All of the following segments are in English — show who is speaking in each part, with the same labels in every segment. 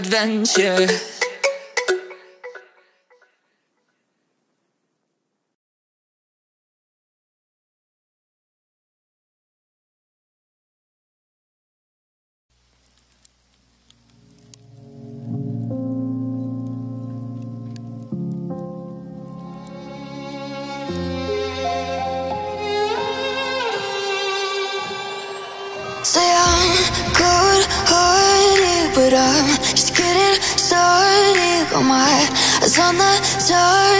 Speaker 1: adventure.
Speaker 2: Started. Got my eyes on the target.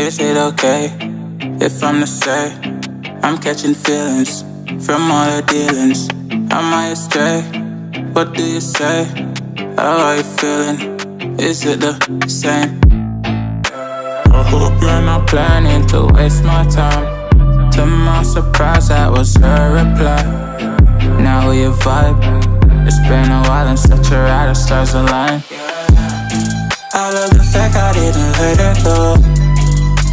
Speaker 3: Is it okay if I'm the same? I'm catching feelings from all your dealings? Am I astray? What do you say? How are you feeling? Is it the same? I hope you're not planning to waste my time. To my surprise, that was her reply. Now we vibe. It's been a while and such a ride, the stars align. I love the fact I didn't let her go.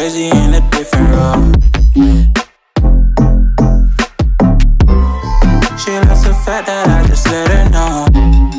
Speaker 3: Crazy in a different role. She loves the fact that I just let her know.